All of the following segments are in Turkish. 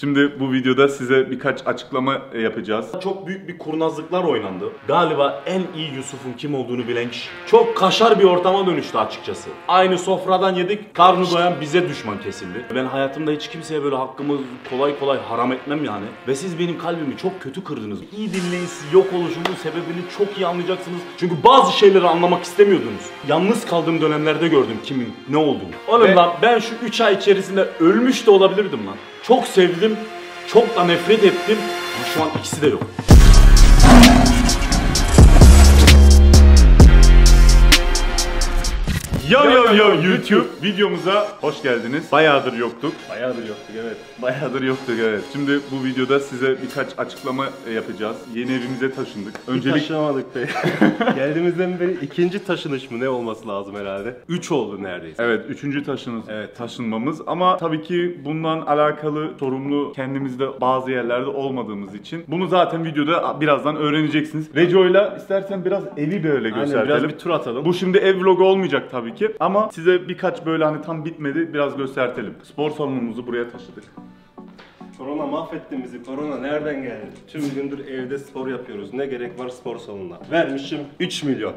Şimdi bu videoda size birkaç açıklama e, yapacağız. Çok büyük bir kurnazlıklar oynandı. Galiba en iyi Yusuf'un kim olduğunu bilen kişi. Çok kaşar bir ortama dönüştü açıkçası. Aynı sofradan yedik, karnı doyan bize düşman kesildi. Ben hayatımda hiç kimseye böyle hakkımı kolay kolay haram etmem yani. Ve siz benim kalbimi çok kötü kırdınız. İyi dinleyin, siz yok oluşumun sebebini çok iyi anlayacaksınız. Çünkü bazı şeyleri anlamak istemiyordunuz. Yalnız kaldığım dönemlerde gördüm kimin ne olduğunu. Oğlum Ve- lan ben şu 3 ay içerisinde ölmüş de olabilirdim lan. Çok sevdim, çok da nefret ettim. Ama şu an ikisi de yok. Yo yo yo YouTube videomuza hoş geldiniz. Bayağıdır yoktuk. Bayağıdır yoktuk evet. Bayağıdır yoktuk evet. Şimdi bu videoda size birkaç açıklama yapacağız. Yeni evimize taşındık. Öncelik... Taşınamadık be. Geldiğimizden beri ikinci taşınış mı ne olması lazım herhalde. Üç oldu neredeyse. Evet, üçüncü taşınız, Evet. taşınmamız ama tabii ki bundan alakalı sorumlu kendimizde bazı yerlerde olmadığımız için bunu zaten videoda birazdan öğreneceksiniz. Rejo'yla istersen biraz evi böyle Aynen göstertelim. biraz bir tur atalım. Bu şimdi ev vlogu olmayacak tabii ki ama size birkaç böyle hani tam bitmedi biraz göstertelim. Spor salonumuzu buraya taşıdık. Korona mahvettin bizi. Korona nereden geldi? Tüm gündür evde spor yapıyoruz. Ne gerek var spor salonuna? Vermişim 3 milyon.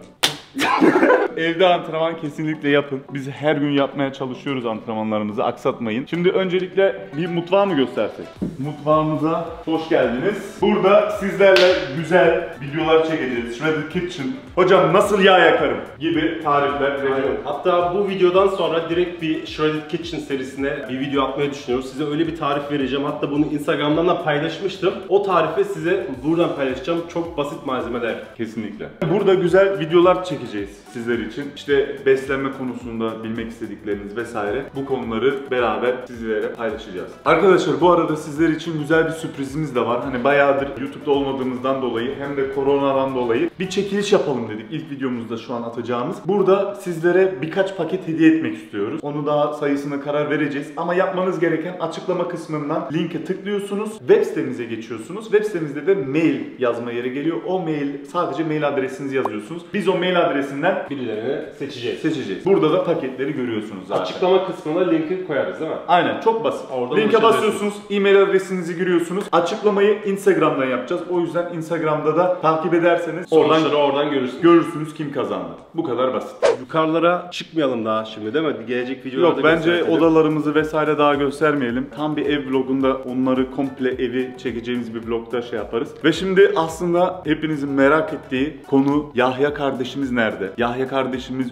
Evde antrenman kesinlikle yapın. Biz her gün yapmaya çalışıyoruz antrenmanlarımızı aksatmayın. Şimdi öncelikle bir mutfağı mı göstersek? Mutfağımıza hoş geldiniz. Burada sizlerle güzel videolar çekeceğiz. Shredded Kitchen. Hocam nasıl yağ yakarım gibi tarifler. Aynen. Hatta bu videodan sonra direkt bir Shredded Kitchen serisine bir video atmayı düşünüyoruz. Size öyle bir tarif vereceğim. Hatta bunu Instagram'dan da paylaşmıştım. O tarifi size buradan paylaşacağım. Çok basit malzemeler. Kesinlikle. Burada güzel videolar çekeceğiz sizler için. İşte beslenme konusunda bilmek istedikleriniz vesaire bu konuları beraber sizlere paylaşacağız. Arkadaşlar bu arada sizler için güzel bir sürprizimiz de var. Hani bayağıdır YouTube'da olmadığımızdan dolayı hem de koronadan dolayı bir çekiliş yapalım dedik. İlk videomuzda şu an atacağımız. Burada sizlere birkaç paket hediye etmek istiyoruz. Onu daha sayısına karar vereceğiz. Ama yapmanız gereken açıklama kısmından linke tıklıyorsunuz. Web sitemize geçiyorsunuz. Web sitemizde de mail yazma yeri geliyor. O mail sadece mail adresinizi yazıyorsunuz. Biz o mail adresinden Birilerini seçeceğiz. seçeceğiz. Burada da paketleri görüyorsunuz zaten. Açıklama kısmına linki koyarız değil mi? Aynen çok basit. Oradan Linke basıyorsunuz, e-mail adresinizi giriyorsunuz. Açıklamayı Instagram'dan yapacağız. O yüzden Instagram'da da takip ederseniz oradan Sonuçları oradan görürsün. görürsünüz kim kazandı. Bu kadar basit. Yukarılara çıkmayalım daha şimdi değil mi? Gelecek videolarda Yok bence odalarımızı vesaire daha göstermeyelim. Tam bir ev vlogunda onları komple evi çekeceğimiz bir vlogda şey yaparız. Ve şimdi aslında hepinizin merak ettiği konu Yahya kardeşimiz nerede? Yahya kardeşimiz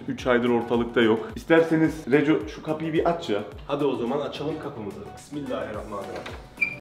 3 aydır ortalıkta yok. İsterseniz Reco şu kapıyı bir aç ya. Hadi o zaman açalım kapımızı. Bismillahirrahmanirrahim.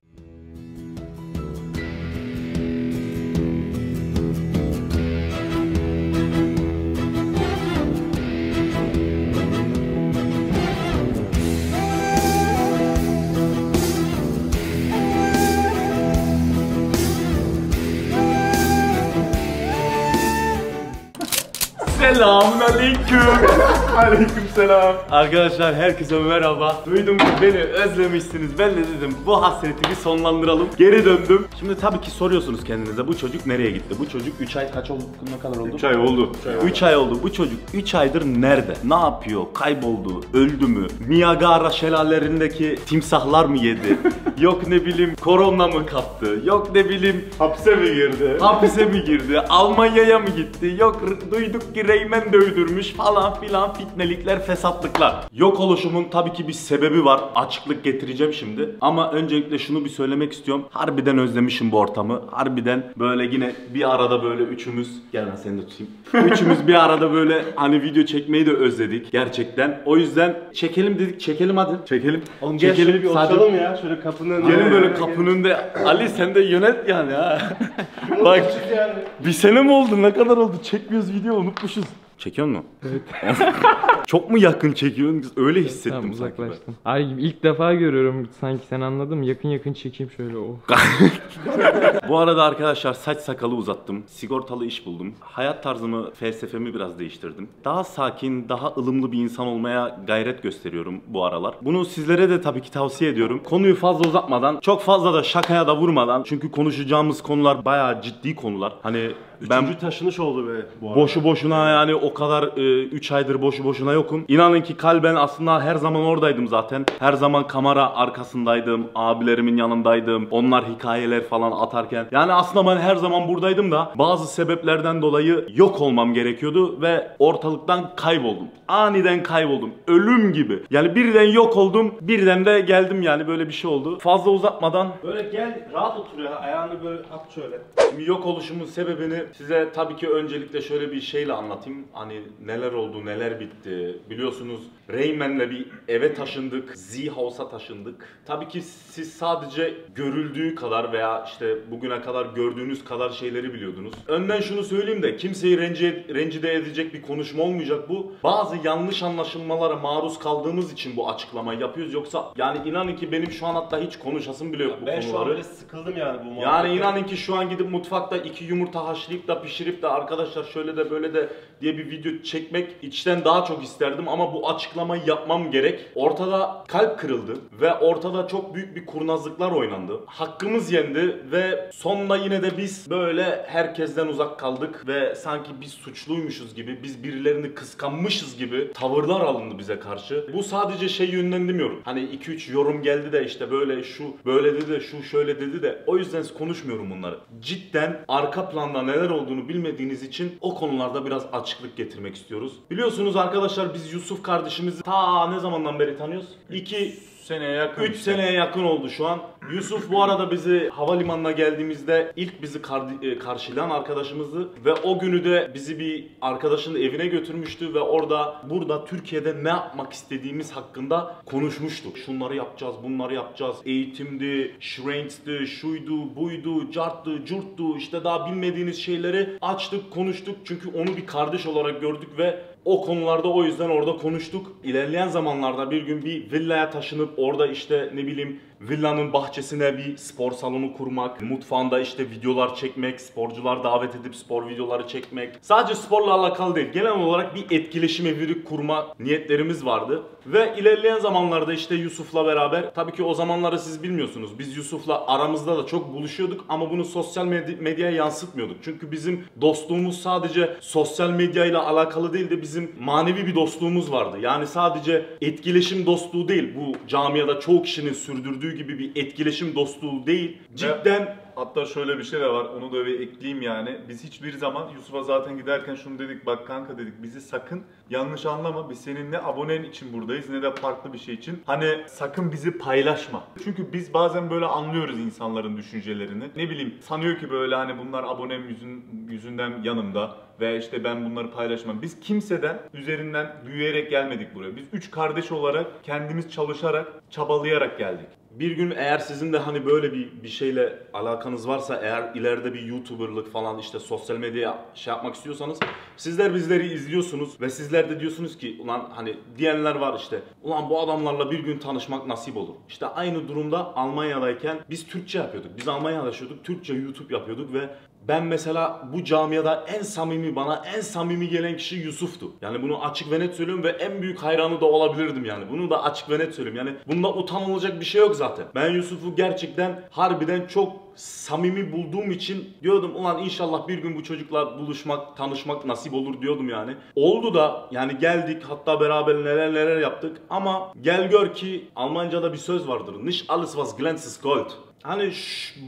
Selamun aleyküm. Aleyküm selam. Arkadaşlar herkese merhaba. Duydum ki beni özlemişsiniz. Ben de dedim bu hasreti bir sonlandıralım. Geri döndüm. Şimdi tabii ki soruyorsunuz kendinize bu çocuk nereye gitti? Bu çocuk 3 ay kaç oldu? Ne kadar oldu? 3 ay oldu. 3 ay oldu. Bu çocuk 3 aydır nerede? Ne yapıyor? Kayboldu? Öldü mü? Niagara şelalelerindeki timsahlar mı yedi? Yok ne bileyim korona mı kaptı? Yok ne bileyim Hapse mi girdi? hapise mi girdi? Almanya'ya mı gitti? Yok duyduk ki Reymen dövdürmüş falan filan fitnelikler, fesatlıklar. Yok oluşumun tabii ki bir sebebi var. Açıklık getireceğim şimdi. Ama öncelikle şunu bir söylemek istiyorum. Harbiden özlemişim bu ortamı. Harbiden böyle yine bir arada böyle üçümüz gel lan seni de tutayım. üçümüz bir arada böyle hani video çekmeyi de özledik gerçekten. O yüzden çekelim dedik. Çekelim hadi. Çekelim. Oğlum gel Çekelim, şöyle bir sadece- oturalım ya. Şöyle kapının önüne. Gelin böyle kapının önünde. Ali sen de yönet yani ha. Bak Yani. bir sene mi oldu? Ne kadar oldu? Çekmiyoruz video unutmuşuz. Çekiyor mu? Evet. Çok mu yakın çekiyorsun? Öyle hissettim Tamam uzaklaştım. Ay ilk defa görüyorum sanki sen anladın mı? Yakın yakın çekeyim şöyle oh. Bu arada arkadaşlar saç sakalı uzattım. Sigortalı iş buldum. Hayat tarzımı, felsefemi biraz değiştirdim. Daha sakin, daha ılımlı bir insan olmaya gayret gösteriyorum bu aralar. Bunu sizlere de tabii ki tavsiye ediyorum. Konuyu fazla uzatmadan, çok fazla da şakaya da vurmadan. Çünkü konuşacağımız konular bayağı ciddi konular. Hani Ben Üçüncü taşınış oldu be bu arada. Boşu boşuna yani o kadar 3 aydır boşu boşuna yokum. İnanın ki kalben aslında her zaman oradaydım zaten. Her zaman kamera arkasındaydım. Abilerimin yanındaydım. Onlar hikayeler falan atarken. Yani aslında ben her zaman buradaydım da bazı sebeplerden dolayı yok olmam gerekiyordu ve ortalıktan kayboldum. Aniden kayboldum. Ölüm gibi. Yani birden yok oldum. Birden de geldim yani böyle bir şey oldu. Fazla uzatmadan Böyle gel rahat otur ya. Ayağını böyle at şöyle. Şimdi yok oluşumun sebebini size tabii ki öncelikle şöyle bir şeyle anlatayım. Hani neler oldu, neler bitti. Biliyorsunuz Rayman'le bir eve taşındık. Z-House'a taşındık. Tabii ki siz sadece görüldüğü kadar veya işte bugüne kadar gördüğünüz kadar şeyleri biliyordunuz. Önden şunu söyleyeyim de kimseyi rencide, rencide edecek bir konuşma olmayacak bu. Bazı yanlış anlaşılmalara maruz kaldığımız için bu açıklamayı yapıyoruz. Yoksa yani inanın ki benim şu an hatta hiç konuşasım bile yok bu Ben şu an konuları. böyle sıkıldım yani bu Yani muhabbetten. inanın ki şu an gidip mutfakta iki yumurta haşlayıp da pişirip de arkadaşlar şöyle de böyle de diye bir video çekmek içten daha çok isterdim ama bu açıklamayı yapmam gerek. Ortada kalp kırıldı ve ortada çok büyük bir kurnazlıklar oynandı. Hakkımız yendi ve sonunda yine de biz böyle herkesten uzak kaldık ve sanki biz suçluymuşuz gibi, biz birilerini kıskanmışız gibi tavırlar alındı bize karşı. Bu sadece şey yönünden demiyorum. Hani 2-3 yorum geldi de işte böyle şu böyle dedi de şu şöyle dedi de o yüzden konuşmuyorum bunları. Cidden arka planda neler olduğunu bilmediğiniz için o konularda biraz açıklık getirmek istiyoruz. Biliyorsunuz arkadaşlar biz Yusuf kardeşimizi ta ne zamandan beri tanıyoruz? 2 seneye yakın. 3 seneye yakın oldu şu an. Yusuf bu arada bizi havalimanına geldiğimizde ilk bizi kar- e, karşılayan arkadaşımızdı ve o günü de bizi bir arkadaşının evine götürmüştü ve orada burada Türkiye'de ne yapmak istediğimiz hakkında konuşmuştuk. Şunları yapacağız, bunları yapacağız. Eğitimdi, shrinks'ti, şuydu, buydu, carttı, curttu işte daha bilmediğiniz şeyleri açtık, konuştuk. Çünkü onu bir kardeş olarak gördük ve o konularda o yüzden orada konuştuk. İlerleyen zamanlarda bir gün bir villaya taşınıp orada işte ne bileyim villanın bahçesine bir spor salonu kurmak, mutfağında işte videolar çekmek, sporcular davet edip spor videoları çekmek. Sadece sporla alakalı değil, genel olarak bir etkileşim evi kurma niyetlerimiz vardı. Ve ilerleyen zamanlarda işte Yusuf'la beraber, tabii ki o zamanları siz bilmiyorsunuz. Biz Yusuf'la aramızda da çok buluşuyorduk ama bunu sosyal medya- medyaya yansıtmıyorduk. Çünkü bizim dostluğumuz sadece sosyal medyayla alakalı değil de bizim manevi bir dostluğumuz vardı. Yani sadece etkileşim dostluğu değil. Bu camiada çoğu kişinin sürdürdüğü gibi bir etkileşim dostluğu değil. Cidden Hatta şöyle bir şey de var onu da bir ekleyeyim yani. Biz hiçbir zaman Yusuf'a zaten giderken şunu dedik bak kanka dedik bizi sakın yanlış anlama. Biz senin ne abonen için buradayız ne de farklı bir şey için. Hani sakın bizi paylaşma. Çünkü biz bazen böyle anlıyoruz insanların düşüncelerini. Ne bileyim sanıyor ki böyle hani bunlar abonem yüzün, yüzünden yanımda ve işte ben bunları paylaşmam. Biz kimseden üzerinden büyüyerek gelmedik buraya. Biz üç kardeş olarak kendimiz çalışarak, çabalayarak geldik. Bir gün eğer sizin de hani böyle bir bir şeyle alakanız varsa eğer ileride bir YouTuber'lık falan işte sosyal medyaya şey yapmak istiyorsanız sizler bizleri izliyorsunuz ve sizler de diyorsunuz ki ulan hani diyenler var işte ulan bu adamlarla bir gün tanışmak nasip olur. İşte aynı durumda Almanya'dayken biz Türkçe yapıyorduk. Biz Almanya'da yaşıyorduk. Türkçe YouTube yapıyorduk ve ben mesela bu camiada en samimi bana en samimi gelen kişi Yusuf'tu. Yani bunu açık ve net söylüyorum ve en büyük hayranı da olabilirdim yani. Bunu da açık ve net söylüyorum. Yani bunda utanılacak bir şey yok zaten. Ben Yusuf'u gerçekten harbiden çok samimi bulduğum için diyordum ulan inşallah bir gün bu çocukla buluşmak, tanışmak nasip olur diyordum yani. Oldu da yani geldik hatta beraber neler neler yaptık ama gel gör ki Almanca'da bir söz vardır. Nicht alles was glänzt ist Gold. Hani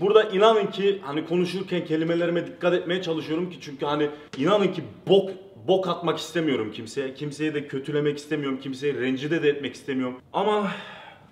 burada inanın ki hani konuşurken kelimelerime dikkat etmeye çalışıyorum ki çünkü hani inanın ki bok bok atmak istemiyorum kimseye. Kimseyi de kötülemek istemiyorum. Kimseyi rencide de etmek istemiyorum. Ama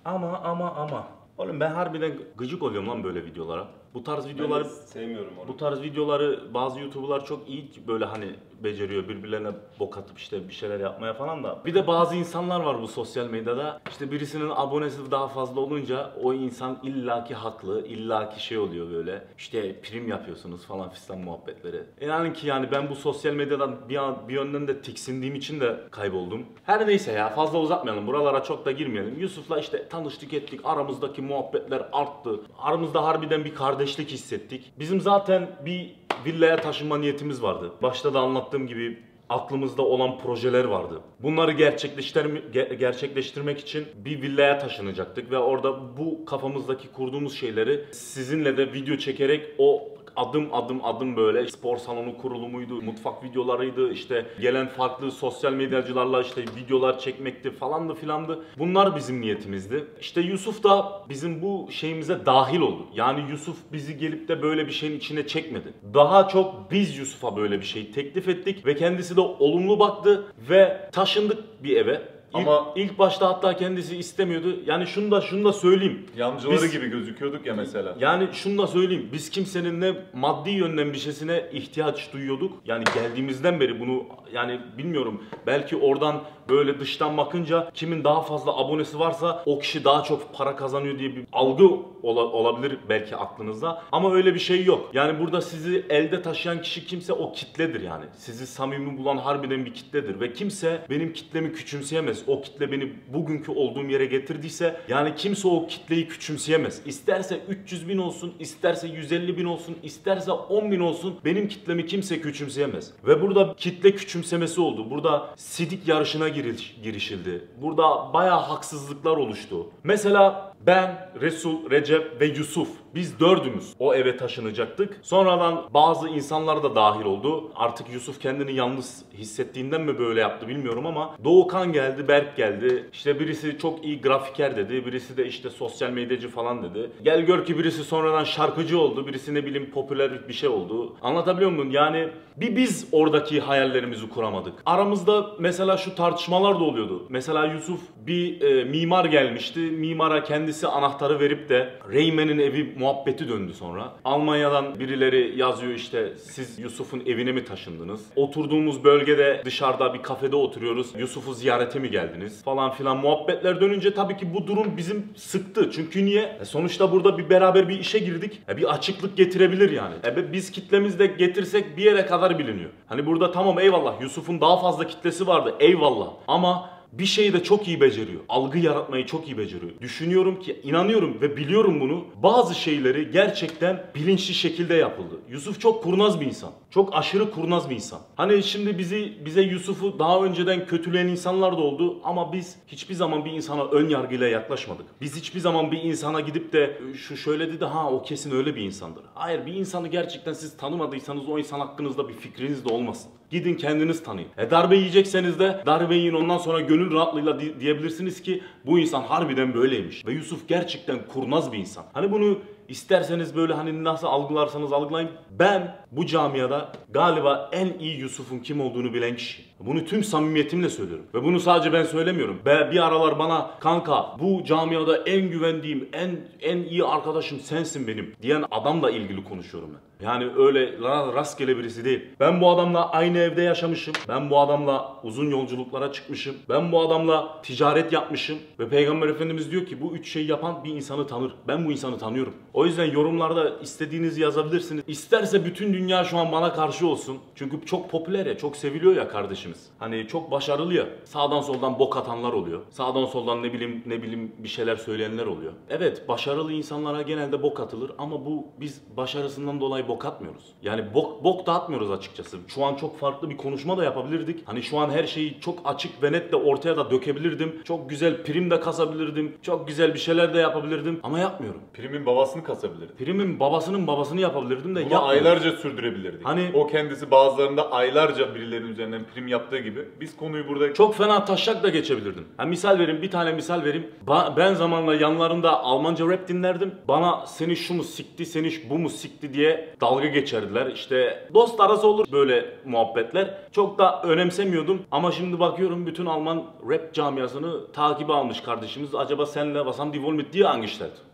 ama ama ama Oğlum ben harbiden gıcık oluyorum lan böyle videolara. Bu tarz videoları sevmiyorum onu. bu tarz videoları bazı YouTuber'lar çok iyi böyle hani beceriyor birbirlerine bok atıp işte bir şeyler yapmaya falan da. Bir de bazı insanlar var bu sosyal medyada. İşte birisinin abonesi daha fazla olunca o insan illaki haklı, illaki şey oluyor böyle. İşte prim yapıyorsunuz falan fistan muhabbetleri. İnanın ki yani ben bu sosyal medyadan bir, an, bir yönden de tiksindiğim için de kayboldum. Her neyse ya fazla uzatmayalım. Buralara çok da girmeyelim. Yusuf'la işte tanıştık ettik. Aramızdaki muhabbetler arttı. Aramızda harbiden bir kardeşlik hissettik. Bizim zaten bir villaya taşınma niyetimiz vardı. Başta da anlattığım gibi aklımızda olan projeler vardı. Bunları gerçekleştirme, ge- gerçekleştirmek için bir villaya taşınacaktık ve orada bu kafamızdaki kurduğumuz şeyleri sizinle de video çekerek o adım adım adım böyle spor salonu kurulumuydu, mutfak videolarıydı, işte gelen farklı sosyal medyacılarla işte videolar çekmekti falandı filandı. Bunlar bizim niyetimizdi. İşte Yusuf da bizim bu şeyimize dahil oldu. Yani Yusuf bizi gelip de böyle bir şeyin içine çekmedi. Daha çok biz Yusuf'a böyle bir şey teklif ettik ve kendisi de olumlu baktı ve taşındık bir eve. İlk, Ama- ilk başta hatta kendisi istemiyordu. Yani şunu da şunu da söyleyeyim. Yancıları Biz- gibi gözüküyorduk ya mesela. Yani şunu da söyleyeyim. Biz kimsenin ne maddi yönden bir şeysine ihtiyaç duyuyorduk. Yani geldiğimizden beri bunu yani bilmiyorum. Belki oradan böyle dıştan bakınca kimin daha fazla abonesi varsa o kişi daha çok para kazanıyor diye bir algı ola- olabilir belki aklınızda. Ama öyle bir şey yok. Yani burada sizi elde taşıyan kişi kimse o kitledir yani. Sizi samimi bulan harbiden bir kitledir ve kimse benim kitlemi küçümseyemez. O kitle beni bugünkü olduğum yere getirdiyse yani kimse o kitleyi küçümseyemez. İsterse 300 bin olsun, isterse 150 bin olsun, isterse 10 bin olsun benim kitlemi kimse küçümseyemez. Ve burada kitle küçümsemesi oldu. Burada sidik yarışına giriş- girişildi. Burada bayağı haksızlıklar oluştu. Mesela ben, Resul, Recep ve Yusuf biz dördümüz o eve taşınacaktık. Sonradan bazı insanlar da dahil oldu. Artık Yusuf kendini yalnız hissettiğinden mi böyle yaptı bilmiyorum ama Doğukan geldi, Berk geldi. İşte birisi çok iyi grafiker dedi. Birisi de işte sosyal medyacı falan dedi. Gel gör ki birisi sonradan şarkıcı oldu. Birisi ne bileyim popüler bir şey oldu. Anlatabiliyor muyum? Yani bir biz oradaki hayallerimizi kuramadık. Aramızda mesela şu tartışmalar da oluyordu. Mesela Yusuf bir e, mimar gelmişti. Mimara kendisi anahtarı verip de Reymen'in evi muhabbeti döndü sonra. Almanya'dan birileri yazıyor işte siz Yusuf'un evine mi taşındınız? Oturduğumuz bölgede dışarıda bir kafede oturuyoruz. Yusuf'u ziyarete mi geldiniz? Falan filan muhabbetler dönünce tabii ki bu durum bizim sıktı. Çünkü niye? E sonuçta burada bir beraber bir işe girdik. E bir açıklık getirebilir yani. E biz kitlemizde getirsek bir yere kadar biliniyor. Hani burada tamam eyvallah Yusuf'un daha fazla kitlesi vardı eyvallah. Ama bir şeyi de çok iyi beceriyor. Algı yaratmayı çok iyi beceriyor. Düşünüyorum ki, inanıyorum ve biliyorum bunu. Bazı şeyleri gerçekten bilinçli şekilde yapıldı. Yusuf çok kurnaz bir insan. Çok aşırı kurnaz bir insan. Hani şimdi bizi bize Yusuf'u daha önceden kötüleyen insanlar da oldu ama biz hiçbir zaman bir insana ön yargıyla yaklaşmadık. Biz hiçbir zaman bir insana gidip de şu şöyle dedi ha o kesin öyle bir insandır. Hayır bir insanı gerçekten siz tanımadıysanız o insan hakkınızda bir fikriniz de olmasın. Gidin kendiniz tanıyın. E darbe yiyecekseniz de darbe yiyin ondan sonra gönül rahatlığıyla di- diyebilirsiniz ki bu insan harbiden böyleymiş. Ve Yusuf gerçekten kurnaz bir insan. Hani bunu isterseniz böyle hani nasıl algılarsanız algılayın. Ben bu camiada galiba en iyi Yusuf'un kim olduğunu bilen kişi. Bunu tüm samimiyetimle söylüyorum. Ve bunu sadece ben söylemiyorum. Be bir aralar bana kanka bu camiada en güvendiğim, en en iyi arkadaşım sensin benim diyen adamla ilgili konuşuyorum ben. Yani öyle ra- rastgele birisi değil. Ben bu adamla aynı evde yaşamışım. Ben bu adamla uzun yolculuklara çıkmışım. Ben bu adamla ticaret yapmışım. Ve Peygamber Efendimiz diyor ki bu üç şeyi yapan bir insanı tanır. Ben bu insanı tanıyorum. O yüzden yorumlarda istediğinizi yazabilirsiniz. İsterse bütün dünya şu an bana karşı olsun. Çünkü çok popüler ya, çok seviliyor ya kardeşimiz. Hani çok başarılı ya. Sağdan soldan bok atanlar oluyor. Sağdan soldan ne bileyim ne bileyim bir şeyler söyleyenler oluyor. Evet başarılı insanlara genelde bok atılır ama bu biz başarısından dolayı bok atmıyoruz. Yani bok, bok da atmıyoruz açıkçası. Şu an çok farklı bir konuşma da yapabilirdik. Hani şu an her şeyi çok açık ve net de ortaya da dökebilirdim. Çok güzel prim de kasabilirdim. Çok güzel bir şeyler de yapabilirdim ama yapmıyorum. Primin babasını kasabilirdi. Primin babasının babasını yapabilirdim de Bunu yapmıyorum. aylarca sürdürebilirdik. Hani- o kendisi bazılarında aylarca birilerinin üzerinden prim yaptığı gibi biz konuyu burada Çok fena taşak da geçebilirdim. Ha, misal vereyim, bir tane misal vereyim. Ba- ben zamanla yanlarında Almanca rap dinlerdim. Bana seni şu mu sikti, seni bu mu sikti diye dalga geçerdiler. İşte dost arası olur böyle muhabbetler. Çok da önemsemiyordum. Ama şimdi bakıyorum bütün Alman rap camiasını takibe almış kardeşimiz. Acaba senle was haben die wohl mit dir?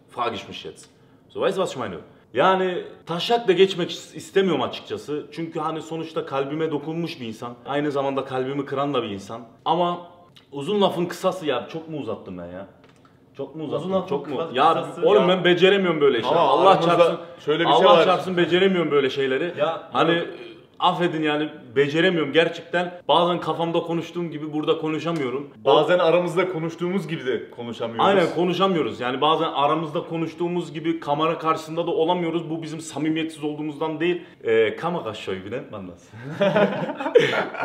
Frage ich mich jetzt. So weißt du was ich meine? Yani taşak da geçmek istemiyorum açıkçası. Çünkü hani sonuçta kalbime dokunmuş bir insan. Aynı zamanda kalbimi kıran da bir insan. Ama uzun lafın kısası ya çok mu uzattım ben ya? Çok mu uzattım? Uzun lafın çok mu? Ya oğlum ya. ben beceremiyorum böyle işleri. Ama Allah aramızda çarpsın. şöyle bir Allah şey var. çarpsın beceremiyorum böyle şeyleri. Ya, hani affedin yani beceremiyorum gerçekten. Bazen kafamda konuştuğum gibi burada konuşamıyorum. Bazen aramızda konuştuğumuz gibi de konuşamıyoruz. Aynen konuşamıyoruz. Yani bazen aramızda konuştuğumuz gibi kamera karşısında da olamıyoruz. Bu bizim samimiyetsiz olduğumuzdan değil. Ee, kamera şöyle bilen bandas.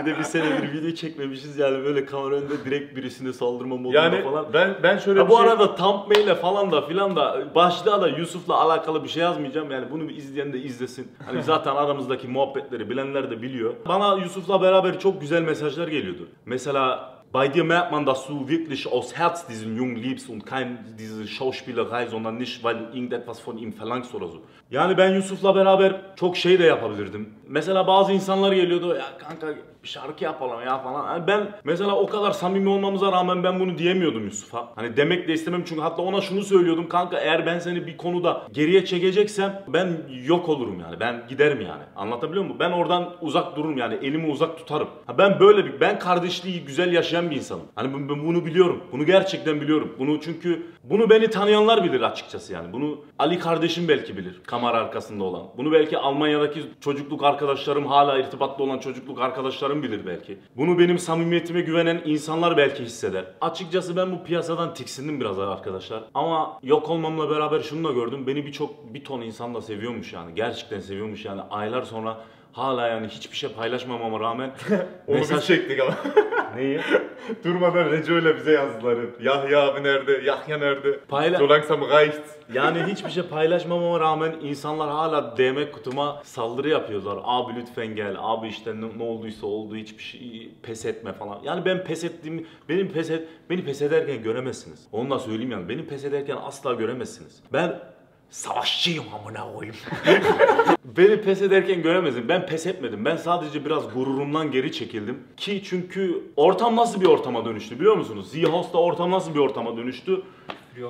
bir de bir senedir video çekmemişiz yani böyle kamera önünde direkt birisine saldırma modunda Yani falan. ben ben şöyle Ha, bir bu şey... arada thumbnail'e falan da filan da başlığa da Yusuf'la alakalı bir şey yazmayacağım. Yani bunu bir izleyen de izlesin. Hani zaten aramızdaki muhabbetleri bilenler de biliyor. Bana Yusuf'la beraber çok güzel mesajlar geliyordu. Mesela Bei dir merkt man, dass du wirklich aus Herz diesen Jungen liebst und kein diese Schauspielerei, sondern nicht, weil du irgendetwas von ihm verlangst oder so. Yani ben Yusuf'la beraber çok şey de yapabilirdim. Mesela bazı insanlar geliyordu ya kanka bir şarkı yapalım ya falan. Yani ben mesela o kadar samimi olmamıza rağmen ben bunu diyemiyordum Yusuf'a. Hani demek de istemem çünkü hatta ona şunu söylüyordum kanka eğer ben seni bir konuda geriye çekeceksem ben yok olurum yani. Ben giderim yani. Anlatabiliyor muyum? Ben oradan uzak dururum yani. Elimi uzak tutarım. Ha ben böyle bir ben kardeşliği güzel yaşayan bir insanım. Hani ben bunu biliyorum. Bunu gerçekten biliyorum. Bunu çünkü bunu beni tanıyanlar bilir açıkçası yani. Bunu Ali kardeşim belki bilir. Kamera arkasında olan. Bunu belki Almanya'daki çocukluk arkadaşlarım hala irtibatlı olan çocukluk arkadaşlarım bilir belki. Bunu benim samimiyetime güvenen insanlar belki hisseder. Açıkçası ben bu piyasadan tiksindim biraz arkadaşlar. Ama yok olmamla beraber şunu da gördüm. Beni birçok bir ton insan da seviyormuş yani. Gerçekten seviyormuş yani. Aylar sonra hala yani hiçbir şey paylaşmamama rağmen Onu biz çektik ama. Neyi? Durmadan Reco ile bize yazdılar hep. Yahya abi nerede? Yahya nerede? Payla- So langsam reicht. Yani hiçbir şey paylaşmamama rağmen insanlar hala DM kutuma saldırı yapıyorlar. Abi lütfen gel. Abi işte ne, ne olduysa oldu. Hiçbir şey pes etme falan. Yani ben pes ettiğimi, benim pes et, beni pes ederken göremezsiniz. Onu da söyleyeyim yani. Beni pes ederken asla göremezsiniz. Ben savaşçıyım amına koyayım. Beni pes ederken göremezsin. Ben pes etmedim. Ben sadece biraz gururumdan geri çekildim. Ki çünkü ortam nasıl bir ortama dönüştü biliyor musunuz? Zihos'ta ortam nasıl bir ortama dönüştü?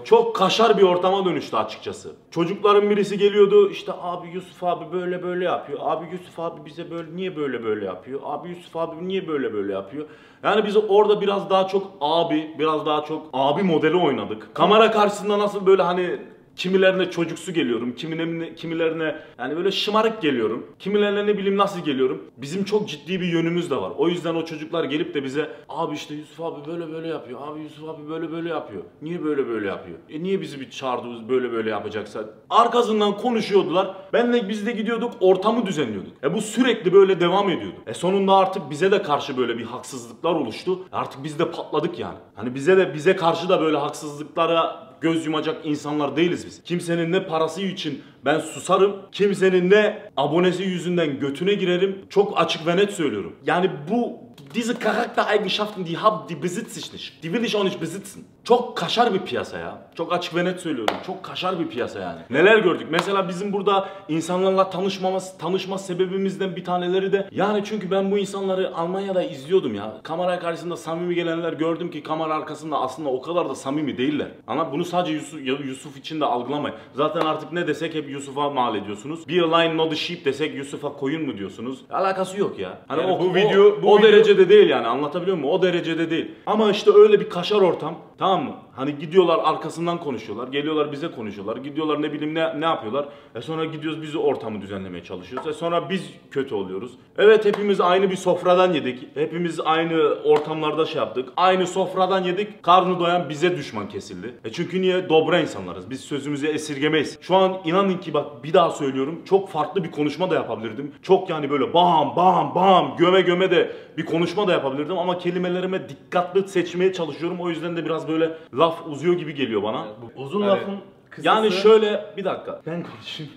Çok kaşar bir ortama dönüştü açıkçası. Çocukların birisi geliyordu işte abi Yusuf abi böyle böyle yapıyor. Abi Yusuf abi bize böyle niye böyle böyle yapıyor? Abi Yusuf abi niye böyle böyle yapıyor? Yani biz orada biraz daha çok abi, biraz daha çok abi modeli oynadık. Kamera karşısında nasıl böyle hani Kimilerine çocuksu geliyorum, kimilerine, kimilerine yani böyle şımarık geliyorum. Kimilerine ne bileyim nasıl geliyorum. Bizim çok ciddi bir yönümüz de var. O yüzden o çocuklar gelip de bize abi işte Yusuf abi böyle böyle yapıyor. Abi Yusuf abi böyle böyle yapıyor. Niye böyle böyle yapıyor? E niye bizi bir çağırdınız böyle böyle yapacaksa? Arkasından konuşuyordular. Benle biz de gidiyorduk ortamı düzenliyorduk. E bu sürekli böyle devam ediyordu. E sonunda artık bize de karşı böyle bir haksızlıklar oluştu. Artık biz de patladık yani. Hani bize de bize karşı da böyle haksızlıklara göz yumacak insanlar değiliz biz. Kimsenin ne parası için ben susarım, kimsenin ne abonesi yüzünden götüne girerim. Çok açık ve net söylüyorum. Yani bu diese Charaktereigenschaften, die hab, die besitze ich nicht. Die will ich auch nicht besitzen. Çok kaşar bir piyasa ya. Çok açık ve net söylüyorum. Çok kaşar bir piyasa yani. Neler gördük? Mesela bizim burada insanlarla tanışmamız, tanışma sebebimizden bir taneleri de yani çünkü ben bu insanları Almanya'da izliyordum ya. Kamera karşısında samimi gelenler gördüm ki kamera arkasında aslında o kadar da samimi değiller. Ama bunu sadece Yusuf, Yusuf için de algılamayın. Zaten artık ne desek hep Yusuf'a mal ediyorsunuz. Bir line not a sheep desek Yusuf'a koyun mu diyorsunuz? Alakası yok ya. Hani Yani o, bu video- bu o video- derecede değil yani anlatabiliyor muyum? O derecede değil. Ama işte öyle bir kaşar ortam tamam mı? Hani gidiyorlar arkasından konuşuyorlar. Geliyorlar bize konuşuyorlar. Gidiyorlar ne bileyim ne, ne yapıyorlar. E sonra gidiyoruz biz ortamı düzenlemeye çalışıyoruz. E sonra biz kötü oluyoruz. Evet hepimiz aynı bir sofradan yedik. Hepimiz aynı ortamlarda şey yaptık. Aynı sofradan yedik. Karnı doyan bize düşman kesildi. E çünkü niye? Dobra insanlarız. Biz sözümüzü esirgemeyiz. Şu an inanın ki bak bir daha söylüyorum. Çok farklı bir konuşma da yapabilirdim. Çok yani böyle bam bam bam göme göme de bir konuşma da yapabilirdim. Ama kelimelerime dikkatli seçmeye çalışıyorum. O yüzden de biraz böyle laf uzuyor gibi geliyor bana. Uzun Hani- lafın kısası. Yani şöyle bir dakika. Ben konuşayım.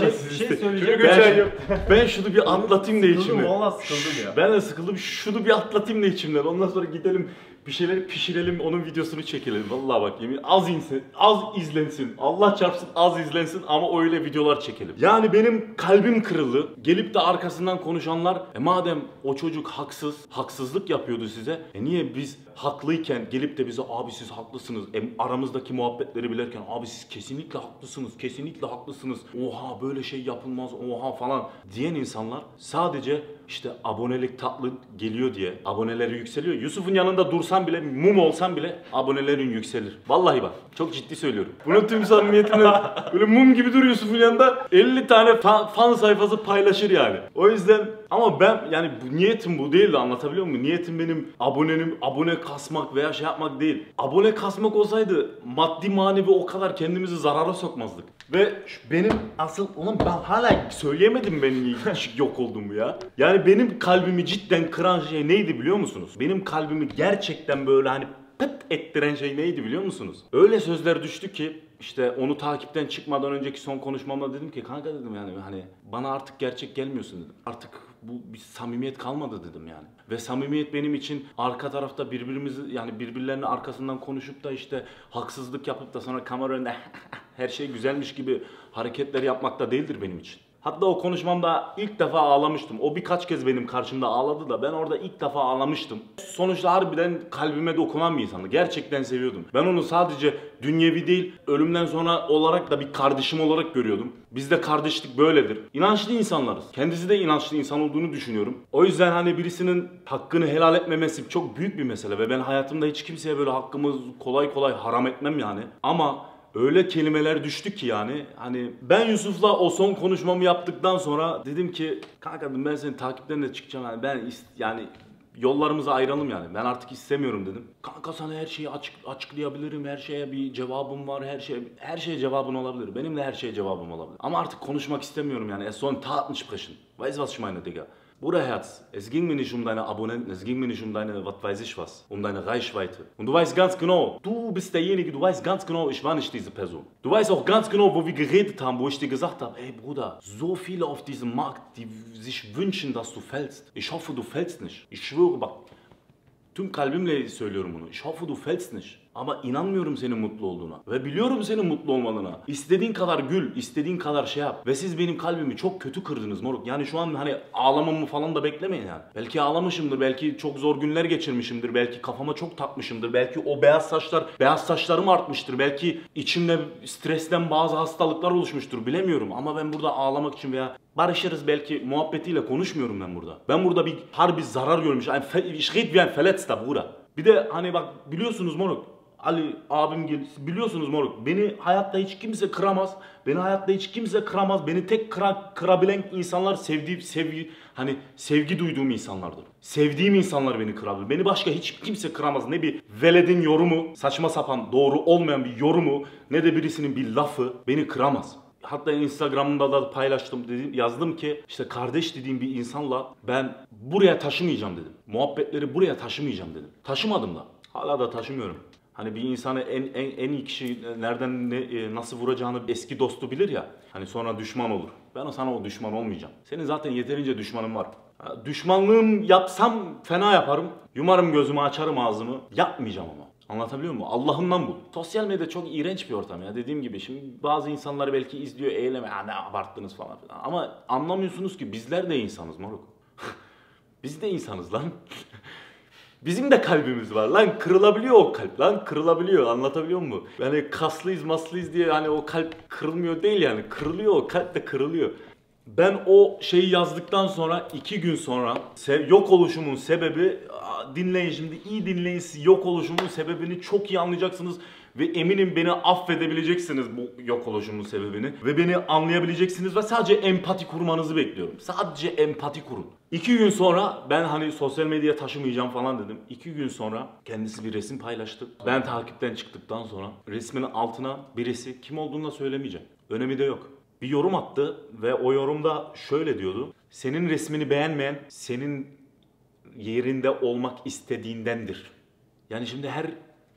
şey, şey söyleyeceğim. Ben, yok. ben şunu bir atlatayım da Sıkıldım içimden. valla sıkıldım ya. Ben de sıkıldım. Şunu bir atlatayım da içimden. Ondan sonra gidelim bir şeyler pişirelim. Onun videosunu çekelim. Vallahi bak yemin az insin, az izlensin. Allah çarpsın az izlensin ama öyle videolar çekelim. Yani benim kalbim kırıldı. Gelip de arkasından konuşanlar e madem o çocuk haksız, haksızlık yapıyordu size. E niye biz haklıyken gelip de bize abi siz haklısınız. E, aramızdaki muhabbetleri bilerken abi siz kesinlikle haklısınız. Kesinlikle haklısınız. Oha böyle şey yapılmaz. Oha falan diyen insanlar sadece işte abonelik tatlı geliyor diye aboneleri yükseliyor. Yusuf'un yanında dursan bile mum olsan bile abonelerin yükselir. Vallahi bak çok ciddi söylüyorum. Bunu tüm samimiyetimle böyle mum gibi dur Yusuf'un yanında 50 tane fan, fan sayfası paylaşır yani. O yüzden Ama ben yani bu niyetim bu değildi anlatabiliyor muyum? Niyetim benim abonenim abone kasmak veya şey yapmak değil. Abone kasmak olsaydı maddi manevi o kadar kendimizi zarara sokmazdık. Ve şu benim asıl ulan ben hala söyleyemedim benim yok olduğumu ya. Yani benim kalbimi cidden kıran şey neydi biliyor musunuz? Benim kalbimi gerçekten böyle hani pıt ettiren şey neydi biliyor musunuz? Öyle sözler düştü ki işte onu takipten çıkmadan önceki son konuşmamda dedim ki kanka dedim yani hani bana artık gerçek gelmiyorsun dedim. Artık bu bir samimiyet kalmadı dedim yani. Ve samimiyet benim için arka tarafta birbirimizi yani birbirlerinin arkasından konuşup da işte haksızlık yapıp da sonra kamera önünde her şey güzelmiş gibi hareketler yapmak da değildir benim için. Hatta o konuşmamda ilk defa ağlamıştım. O birkaç kez benim karşımda ağladı da ben orada ilk defa ağlamıştım. Sonuçta harbiden kalbime dokunan bir insandı. Gerçekten seviyordum. Ben onu sadece dünyevi değil, ölümden sonra olarak da bir kardeşim olarak görüyordum. Bizde kardeşlik böyledir. İnançlı insanlarız. Kendisi de inançlı insan olduğunu düşünüyorum. O yüzden hani birisinin hakkını helal etmemesi çok büyük bir mesele ve ben hayatımda hiç kimseye böyle hakkımı kolay kolay haram etmem yani. Ama öyle kelimeler düştü ki yani. Hani ben Yusuf'la o son konuşmamı yaptıktan sonra dedim ki kanka ben senin takipten de çıkacağım. Yani ben yani yollarımızı ayıralım yani. Ben artık istemiyorum dedim. Kanka sana her şeyi açık açıklayabilirim. Her şeye bir cevabım var. Her şey her şeye cevabın olabilir. Benim de her şeye cevabım olabilir. Ama artık konuşmak istemiyorum yani. Es Taten sprechen weißt du was ich meine Digga Bruder Herz, es ging mir nicht um deine Abonnenten, es ging mir nicht um deine, was weiß ich was, um deine Reichweite. Und du weißt ganz genau, du bist derjenige, du weißt ganz genau, ich war nicht diese Person. Du weißt auch ganz genau, wo wir geredet haben, wo ich dir gesagt habe, ey Bruder, so viele auf diesem Markt, die sich wünschen, dass du fällst. Ich hoffe, du fällst nicht. Ich schwöre Tüm kalbimle söylüyorum bunu. Ich hoffe du fällst nicht. Ama inanmıyorum senin mutlu olduğuna. Ve biliyorum senin mutlu olmadığına. İstediğin kadar gül, istediğin kadar şey yap. Ve siz benim kalbimi çok kötü kırdınız moruk. Yani şu an hani ağlamamı falan da beklemeyin yani. Belki ağlamışımdır, belki çok zor günler geçirmişimdir, belki kafama çok takmışımdır, belki o beyaz saçlar, beyaz saçlarım artmıştır, belki içimde stresten bazı hastalıklar oluşmuştur bilemiyorum. Ama ben burada ağlamak için veya barışırız belki muhabbetiyle konuşmuyorum ben burada. Ben burada bir harbi zarar görmüş. Ein Fe- wie ein Verletzter Bruder. Bir de hani bak biliyorsunuz moruk. Ali abim gel biliyorsunuz moruk. Beni hayatta hiç kimse kıramaz. Beni hayatta hiç kimse kıramaz. Beni tek kıra, kırabilen insanlar sevdiğim sevgi hani sevgi duyduğum insanlardır. Sevdiğim insanlar beni kırabilir. Beni başka hiç kimse kıramaz. Ne bir veledin yorumu, saçma sapan doğru olmayan bir yorumu ne de birisinin bir lafı beni kıramaz. Hatta Instagram'da da paylaştım dedim yazdım ki işte kardeş dediğim bir insanla ben buraya taşımayacağım dedim. Muhabbetleri buraya taşımayacağım dedim. Taşımadım da. Hala da taşımıyorum. Hani bir insanı en en, en iyi kişi nereden ne, e, nasıl vuracağını eski dostu bilir ya. Hani sonra düşman olur. Ben o sana o düşman olmayacağım. Senin zaten yeterince düşmanın var. Düşmanlığım yapsam fena yaparım. Yumarım gözümü açarım ağzımı. Yapmayacağım ama. Anlatabiliyor muyum? Allah'ından bul. Sosyal medya çok iğrenç bir ortam ya. Dediğim gibi şimdi bazı insanlar belki izliyor eyleme. Ya ne abarttınız falan filan. Ama anlamıyorsunuz ki bizler de insanız moruk. Biz de insanız lan. Bizim de kalbimiz var. Lan kırılabiliyor o kalp. Lan kırılabiliyor. Anlatabiliyor muyum? Yani kaslıyız maslıyız diye hani o kalp kırılmıyor değil yani. Kırılıyor. O kalp de kırılıyor. Ben o şeyi yazdıktan sonra iki gün sonra yok oluşumun sebebi dinleyin şimdi. İyi dinleyin yok oluşumun sebebini çok iyi anlayacaksınız ve eminim beni affedebileceksiniz bu yok oluşumun sebebini ve beni anlayabileceksiniz ve sadece empati kurmanızı bekliyorum. Sadece empati kurun. İki gün sonra ben hani sosyal medyaya taşımayacağım falan dedim. İki gün sonra kendisi bir resim paylaştı. Ben takipten çıktıktan sonra resmin altına birisi kim olduğunu da söylemeyeceğim. Önemi de yok. Bir yorum attı ve o yorumda şöyle diyordu. Senin resmini beğenmeyen senin yerinde olmak istediğindendir. Yani şimdi her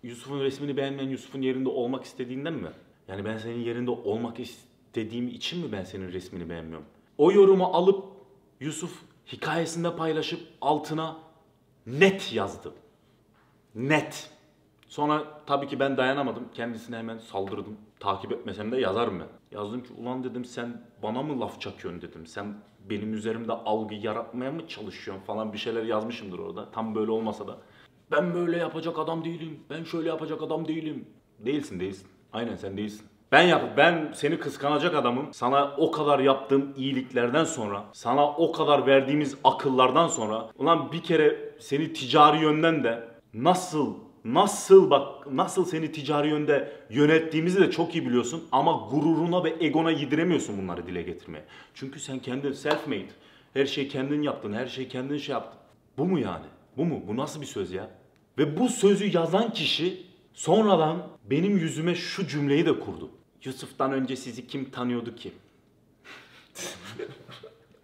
Yusuf'un resmini beğenmeyen Yusuf'un yerinde olmak istediğinden mi? Yani ben senin yerinde olmak istediğim için mi ben senin resmini beğenmiyorum? O yorumu alıp Yusuf hikayesinde paylaşıp altına net yazdı. Net. Sonra tabii ki ben dayanamadım. Kendisine hemen saldırdım. Takip etmesem de yazarım ben. Yazdım ki ulan dedim sen bana mı laf çakıyorsun dedim. Sen benim üzerimde algı yaratmaya mı çalışıyorsun falan bir şeyler yazmışımdır orada. Tam böyle olmasa da. Ben böyle yapacak adam değilim. Ben şöyle yapacak adam değilim. Değilsin değilsin. Aynen sen değilsin. Ben yap ben seni kıskanacak adamım. Sana o kadar yaptığım iyiliklerden sonra, sana o kadar verdiğimiz akıllardan sonra ulan bir kere seni ticari yönden de nasıl nasıl bak nasıl seni ticari yönde yönettiğimizi de çok iyi biliyorsun ama gururuna ve egona yediremiyorsun bunları dile getirmeye. Çünkü sen kendin self made. Her şeyi kendin yaptın, her şeyi kendin şey yaptın. Bu mu yani? Bu mu? Bu nasıl bir söz ya? Ve bu sözü yazan kişi sonradan benim yüzüme şu cümleyi de kurdu. Yusuf'tan önce sizi kim tanıyordu ki?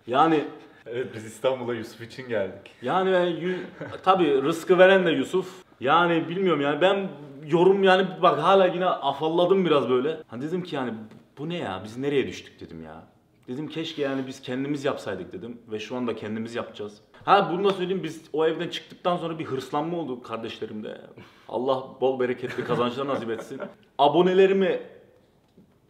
yani Evet biz İstanbul'a Yusuf için geldik. yani ben tabii rızkı veren de Yusuf. Yani bilmiyorum yani ben yorum yani bak hala yine afalladım biraz böyle. Hani dedim ki yani bu- bu ne ya biz nereye düştük dedim ya. Dedim keşke yani biz kendimiz yapsaydık dedim ve şu anda kendimiz yapacağız. Ha bunu da söyleyeyim biz o evden çıktıktan sonra bir hırslanma oldu kardeşlerimde. Allah bol bereketli kazançlar nasip etsin. Abonelerimi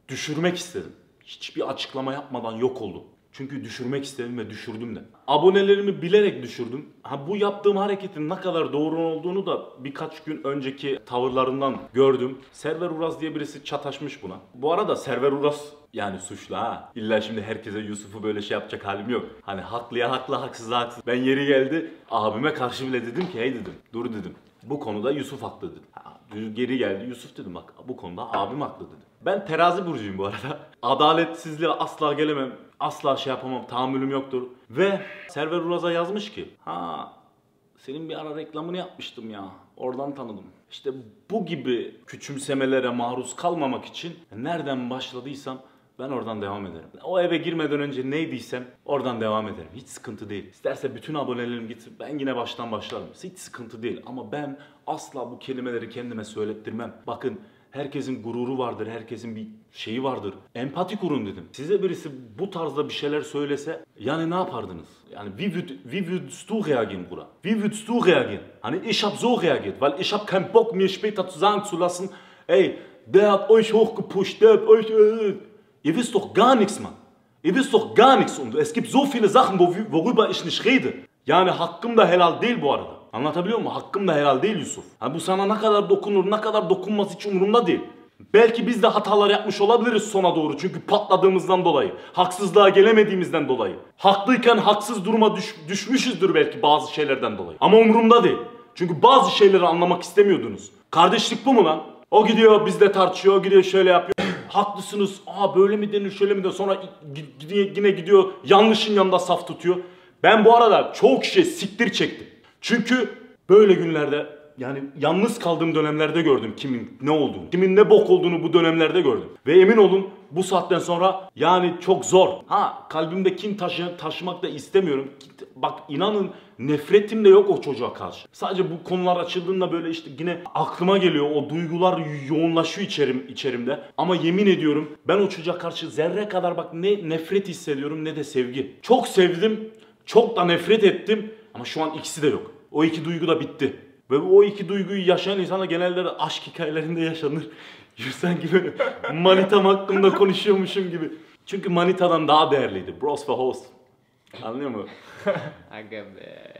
düşürmek istedim. Hiçbir açıklama yapmadan yok oldum. Çünkü düşürmek istedim ve düşürdüm de. Abonelerimi bilerek düşürdüm. Ha bu yaptığım hareketin ne kadar doğru olduğunu da birkaç gün önceki tavırlarından gördüm. Server Uras diye birisi çataşmış buna. Bu arada Server Uras yani suçlu ha. İlla şimdi herkese Yusuf'u böyle şey yapacak halim yok. Hani haklıya haklı, haksıza haksız. Ben yeri geldi abime karşı bile dedim ki hey dedim. Dur dedim. Bu konuda Yusuf haklı dedim. Ha, geri geldi Yusuf dedim bak bu konuda abim haklı dedim. Ben terazi burcuyum bu arada. Adaletsizliğe asla gelemem. Asla şey yapamam. Tahammülüm yoktur. Ve Server Uraz'a yazmış ki ha senin bir ara reklamını yapmıştım ya. Oradan tanıdım. İşte bu gibi küçümsemelere maruz kalmamak için nereden başladıysam ben oradan devam ederim. O eve girmeden önce neydiysem oradan devam ederim. Hiç sıkıntı değil. İsterse bütün abonelerim gitsin. Ben yine baştan başlarım. Hiç sıkıntı değil. Ama ben asla bu kelimeleri kendime söylettirmem. Bakın Herkesin gururu vardır, herkesin bir şeyi vardır. Empati kurun dedim. Size birisi bu tarzda bir şeyler söylese yani ne yapardınız? Yani wie, würd, würdest du reagieren, Bruder? Wie würdest du reagieren? Hani ich hab so reagiert, weil ich hab keinen Bock mir später zu sagen zu lassen, ey, der hat euch hochgepusht, der hat euch... Äh, ihr wisst doch gar nichts, Mann. Ihr wisst doch gar nichts und es gibt so viele Sachen, wo, worüber ich nicht rede. Yani hakkım da helal değil bu arada. Anlatabiliyor muyum? Hakkım da helal değil Yusuf. Ha bu sana ne kadar dokunur, ne kadar dokunmaz hiç umurumda değil. Belki biz de hatalar yapmış olabiliriz sona doğru çünkü patladığımızdan dolayı, haksızlığa gelemediğimizden dolayı. Haklıyken haksız duruma düş- düşmüşüzdür belki bazı şeylerden dolayı. Ama umurumda değil. Çünkü bazı şeyleri anlamak istemiyordunuz. Kardeşlik bu mu lan? O gidiyor bizle tartışıyor, o gidiyor şöyle yapıyor. Haklısınız, aa böyle mi denir, şöyle mi denir, sonra yine gidiyor yanlışın yanında saf tutuyor. Ben bu arada çoğu kişiye siktir çektim. Çünkü böyle günlerde yani yalnız kaldığım dönemlerde gördüm kimin ne olduğunu. Kimin ne bok olduğunu bu dönemlerde gördüm. Ve emin olun bu saatten sonra yani çok zor. Ha kalbimde kin taşı, taşımak da istemiyorum. Bak inanın nefretim de yok o çocuğa karşı. Sadece bu konular açıldığında böyle işte yine aklıma geliyor o duygular yoğunlaşıyor içerim içerimde. Ama yemin ediyorum ben o çocuğa karşı zerre kadar bak ne nefret hissediyorum ne de sevgi. Çok sevdim, çok da nefret ettim ama şu an ikisi de yok. O iki duygu da bitti. Ve o iki duyguyu yaşayan insana genelde de aşk hikayelerinde yaşanır. Sanki böyle manitam hakkında konuşuyormuşum gibi. Çünkü manitadan daha değerliydi. Bros ve host. Anlıyor musun? Aga be.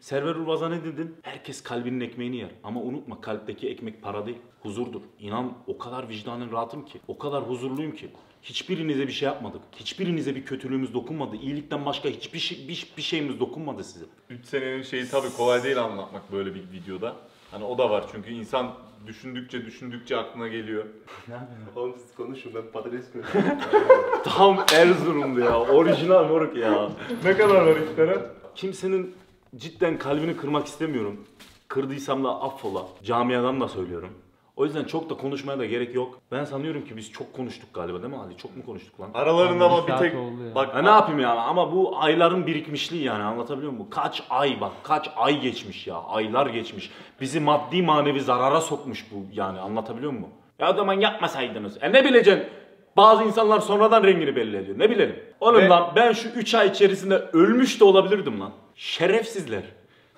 Server Urbaz'a ne dedin? Herkes kalbinin ekmeğini yer. Ama unutma kalpteki ekmek para değil, huzurdur. İnan o kadar vicdanın rahatım ki, o kadar huzurluyum ki. Hiçbirinize bir şey yapmadık. Hiçbirinize bir kötülüğümüz dokunmadı. İyilikten başka hiçbir şey, bir, bir şeyimiz dokunmadı size. 3 senenin şeyi tabii kolay değil anlatmak böyle bir videoda. Hani o da var çünkü insan düşündükçe düşündükçe aklına geliyor. Oğlum siz konuşun ben patates koyuyorum. Tam Erzurum'du ya. Orijinal moruk ya. ne kadar var iftara? Kimsenin cidden kalbini kırmak istemiyorum. Kırdıysam da affola. Camiadan da söylüyorum. O yüzden çok da konuşmaya da gerek yok. Ben sanıyorum ki biz çok konuştuk galiba değil mi Ali? Çok mu konuştuk lan? Aralarında ama bir tek oldu ya. bak Ya ne yapayım yani ama bu ayların birikmişliği yani anlatabiliyor muyum? Kaç ay bak kaç ay geçmiş ya aylar geçmiş. Bizi maddi manevi zarara sokmuş bu yani anlatabiliyor muyum? Ya o zaman yapmasaydınız. E ne bileceksin? Bazı insanlar sonradan rengini belli ediyor. Ne bilelim? Oğlum Ve- lan ben şu 3 ay içerisinde ölmüş de olabilirdim lan. Şerefsizler.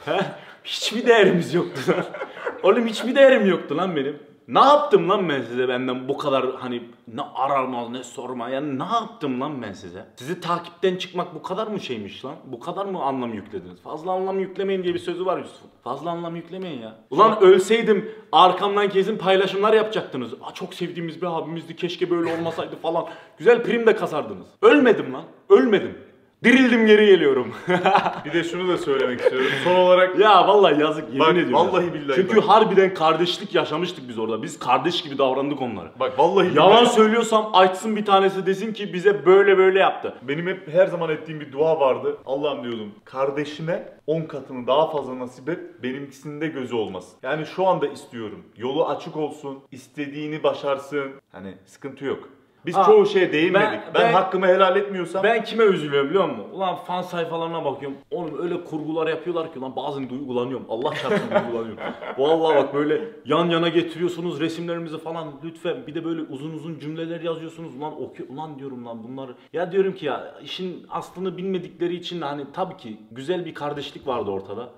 He? Hiçbir değerimiz yoktu lan. Oğlum hiçbir değerim yoktu lan benim. Ne yaptım lan ben size benden bu kadar hani ne arama ne sorma yani ne yaptım lan ben size? Sizi takipten çıkmak bu kadar mı şeymiş lan? Bu kadar mı anlam yüklediniz? Fazla anlam yüklemeyin diye bir sözü var Yusuf'un. Fazla anlam yüklemeyin ya. Ulan ölseydim arkamdan kesin paylaşımlar yapacaktınız. Aa, çok sevdiğimiz bir abimizdi keşke böyle olmasaydı falan. Güzel prim de kasardınız. Ölmedim lan. Ölmedim. Dirildim geri geliyorum. Bir de şunu da söylemek istiyorum. Son olarak ya vallahi yazık yemin Bak, ediyorum. vallahi ya. billahi Çünkü bak. harbiden kardeşlik yaşamıştık biz orada. Biz kardeş gibi davrandık onlara. bak vallahi Yalan billahi- söylüyorsam açsın bir tanesi desin ki bize böyle böyle yaptı. Benim hep her zaman ettiğim bir dua vardı. Allah'ım diyordum. Kardeşime 10 katını daha fazla nasip et. Benimkisinde gözü olmasın. Yani şu anda istiyorum. Yolu açık olsun. istediğini başarsın. Hani sıkıntı yok. Biz Aa, çoğu şeye değinmedik. ben- Ben, ben- hakkımı helal etmiyorsam Ben kime üzülüyorum biliyor musun? Ulan fan sayfalarına bakıyorum. Oğlum öyle kurgular yapıyorlar ki lan bazen duygulanıyorum. Allah çarpsın duygulanıyorum. Vallahi bak böyle yan yana getiriyorsunuz resimlerimizi falan lütfen. Bir de böyle uzun uzun cümleler yazıyorsunuz. Ulan okuyor. Ulan diyorum lan bunları. Ya diyorum ki ya işin aslını bilmedikleri için hani tabii ki güzel bir kardeşlik vardı ortada.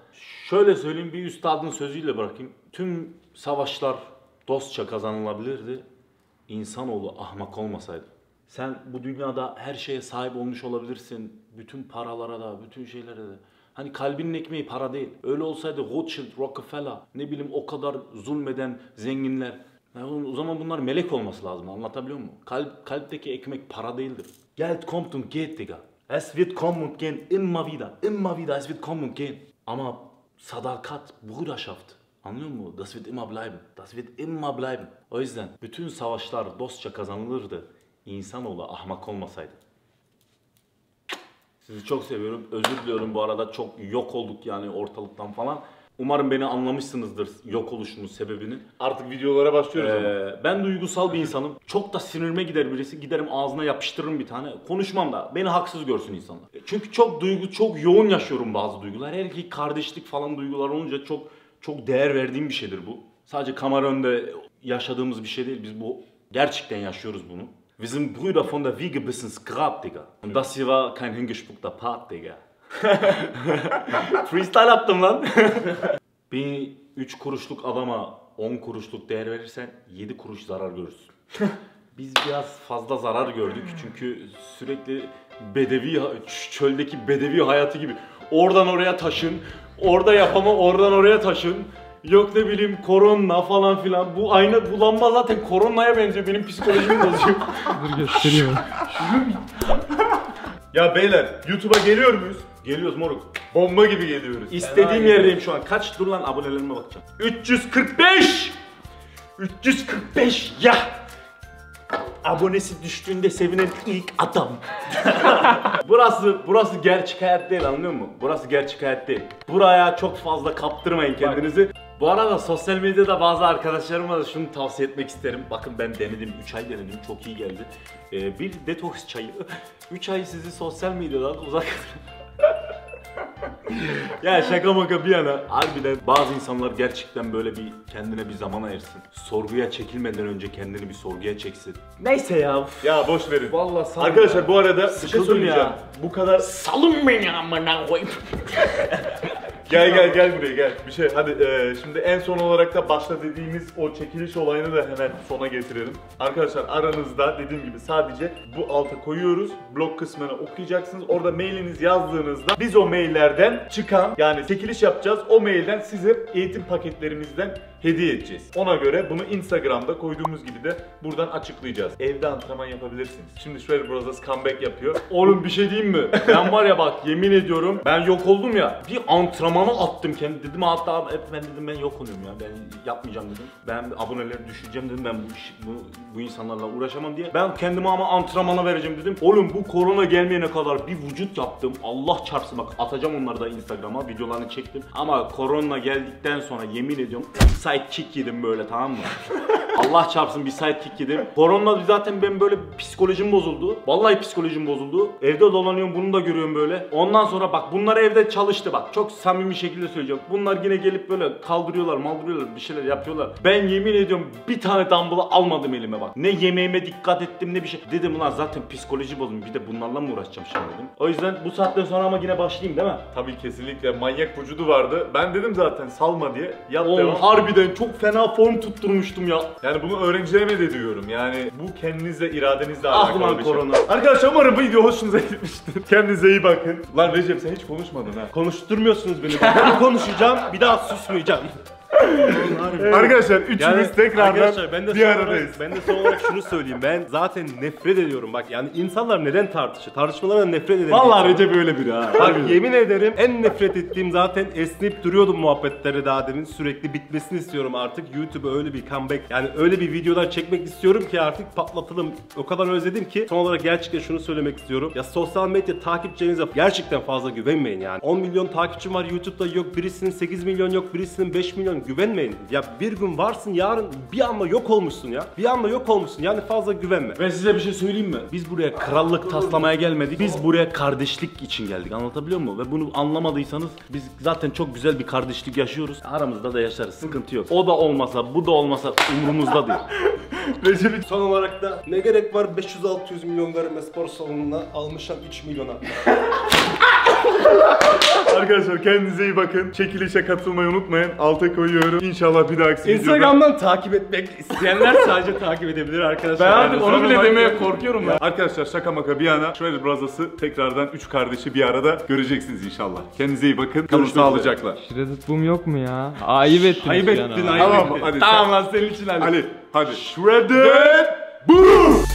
Şöyle söyleyeyim bir üstadın sözüyle bırakayım. Tüm savaşlar dostça kazanılabilirdi. İnsanoğlu ahmak olmasaydı. Sen bu dünyada her şeye sahip olmuş olabilirsin. Bütün paralara da, bütün şeylere de. Hani kalbinin ekmeği para değil. Öyle olsaydı Rothschild, Rockefeller, ne bileyim o kadar zulmeden zenginler. Ya oğlum o zaman bunlar melek olması lazım anlatabiliyor muyum? Kalp, kalpteki ekmek para değildir. Geld kommt und geht Digga. Es wird kommen und gehen immer wieder. Immer wieder es wird kommen und gehen. Ama sadakat, Bruderschaft. Anlıyor musun? Das wird immer bleiben. Das wird immer bleiben. O yüzden bütün savaşlar dostça kazanılırdı. İnsanoğlu ahmak olmasaydı. Sizi çok seviyorum. Özür diliyorum bu arada. Çok yok olduk yani ortalıktan falan. Umarım beni anlamışsınızdır yok oluşumun sebebini. artık videolara başlıyoruz ama. Ee, ben duygusal bir insanım. Çok da sinirime gider birisi. Giderim ağzına yapıştırırım bir tane. Konuşmam da. Beni haksız görsün insanlar. Çünkü çok duygu, çok yoğun yaşıyorum bazı duygular. Her iki kardeşlik falan duygular olunca çok çok değer verdiğim bir şeydir bu. Sadece kamera önünde yaşadığımız bir şey değil. Biz bu gerçekten yaşıyoruz bunu. Wir sind Brüder von der Wiege bis ins Grab, Digga. Und das hier war kein hingespuckter Part, Digga. Freestyle yaptım lan. Bir 3 kuruşluk adama 10 kuruşluk değer verirsen 7 kuruş zarar görürsün. Biz biraz fazla zarar gördük çünkü sürekli bedevi çöldeki bedevi hayatı gibi oradan oraya taşın, orada yapama oradan oraya taşın. Yok ne bileyim korona falan filan. Bu aynı bulanma zaten koronaya benziyor. Benim psikolojimi bozuyor. Dur gösteriyorum. Ya beyler YouTube'a geliyor muyuz? Geliyoruz moruk. Bomba gibi geliyoruz. İstediğim yerdeyim şu an. Kaç dur lan abonelerime bakacağım. 345! 345 ya! Abonesi düştüğünde sevinen ilk adam. burası burası gerçek hayat değil anlıyor musun? Burası gerçek hayat değil. Buraya çok fazla kaptırmayın kendinizi. Bu arada sosyal medyada bazı arkadaşlarıma da şunu tavsiye etmek isterim. Bakın ben denedim, 3 ay denedim, çok iyi geldi. Ee, bir detoks çayı, 3 ay sizi sosyal medyadan uzak ya şaka maka bir yana harbiden bazı insanlar gerçekten böyle bir kendine bir zaman ayırsın. Sorguya çekilmeden önce kendini bir sorguya çeksin. Neyse ya. uf. Ya boş verin. Vallahi sağ Arkadaşlar bu arada bir şey Sıkıldım söyleyeceğim. ya. Bu kadar Salın beni amına koyayım. Gel gel gel buraya gel. Bir şey hadi e, şimdi en son olarak da başta dediğimiz o çekiliş olayını da hemen sona getirelim. Arkadaşlar aranızda dediğim gibi sadece bu alta koyuyoruz. Blog kısmına okuyacaksınız. Orada mailiniz yazdığınızda biz o maillerden çıkan yani çekiliş yapacağız. O mailden size eğitim paketlerimizden hediye edeceğiz. Ona göre bunu Instagram'da koyduğumuz gibi de buradan açıklayacağız. Evde antrenman yapabilirsiniz. Şimdi Shredder Brothers comeback yapıyor. Oğlum bir şey diyeyim mi? Ben var ya bak yemin ediyorum ben yok oldum ya bir antrenmana attım kendi dedim hatta hep ben dedim ben yok oluyorum ya ben yapmayacağım dedim. Ben aboneleri düşüreceğim dedim ben bu, iş- bu, bu insanlarla uğraşamam diye. Ben kendimi ama antrenmana vereceğim dedim. Oğlum bu korona gelmeyene kadar bir vücut yaptım. Allah çarpsın bak atacağım onları da Instagram'a videolarını çektim. Ama korona geldikten sonra yemin ediyorum sidekick yedim böyle tamam mı? Allah çarpsın bir sidekick yedim. Korona zaten ben böyle psikolojim bozuldu. Vallahi psikolojim bozuldu. Evde dolanıyorum bunu da görüyorum böyle. Ondan sonra bak bunlar evde çalıştı bak. Çok samimi şekilde söyleyeceğim. Bunlar yine gelip böyle kaldırıyorlar maldırıyorlar bir şeyler yapıyorlar. Ben yemin ediyorum bir tane dumbbell'ı almadım elime bak. Ne yemeğime dikkat ettim ne bir şey. Dedim ulan zaten psikoloji bozulmuş bir de bunlarla mı uğraşacağım şimdi dedim. O yüzden bu saatten sonra ama yine başlayayım değil mi? Tabii kesinlikle manyak vücudu vardı. Ben dedim zaten salma diye. Yap Oğlum devam. Harbiden çok fena form tutturmuştum ya. Yani bunu öğrencilerime de diyorum. Yani bu kendinizle iradenizle Ah alakalı ulan bir şey. korona. Arkadaşlar umarım bu video hoşunuza gitmiştir. Kendinize iyi bakın. Lan Recep sen hiç konuşmadın ha. Konuşturmuyorsunuz beni. Ben konuşacağım, bir daha susmayacağım. Arkadaşlar üçümüz Yani tekrardan ben de bir aradayız. olarak, ben de son olarak şunu söyleyeyim. Ben zaten nefret ediyorum. Bak yani insanlar neden tartışır? Tartışmalara nefret ederim. Vallahi Recep öyle biri ha. Bak yemin ederim en nefret ettiğim zaten esneyip duruyordum muhabbetleri daha demin. Sürekli bitmesini istiyorum artık. YouTube'a öyle bir comeback yani öyle bir videolar çekmek istiyorum ki artık patlatalım. O kadar özledim ki son olarak gerçekten şunu söylemek istiyorum. Ya sosyal medya takipçilerinize gerçekten fazla güvenmeyin yani. 10 milyon takipçim var YouTube'da yok birisinin 8 milyon yok birisinin 5 milyon güvenmeyin. Ya bir gün varsın yarın bir anda yok olmuşsun ya. Bir anda yok olmuşsun yani fazla güvenme. Ben size bir şey söyleyeyim mi? Biz buraya krallık taslamaya gelmedik. Biz buraya kardeşlik için geldik. Anlatabiliyor muyum? Ve bunu anlamadıysanız biz zaten çok güzel bir kardeşlik yaşıyoruz. Aramızda da yaşarız. Sıkıntı yok. O da olmasa, bu da olmasa umurumuzda değil. Recep'in Son olarak da ne gerek var 500-600 milyon verme spor salonuna almışam 3 milyona. Arkadaşlar kendinize iyi bakın. Çekilişe katılmayı unutmayın. Alta koyuyorum. İnşallah bir dahaki videoda. Instagram'dan takip etmek isteyenler sadece takip edebilir arkadaşlar. Ben artık onu bile demeye korkuyorum ben. Arkadaşlar şaka maka bir yana Shredder Brothers'ı tekrardan 3 kardeşi bir arada göreceksiniz inşallah. Kendinize iyi bakın. Kalın sağlıcakla. Shredded Boom yok mu ya? Ayıp ettin. Ayıp ettin, ayıp Tamam ettin. hadi. Tamam lan senin için hadi. Ali hadi. Shredder Boom!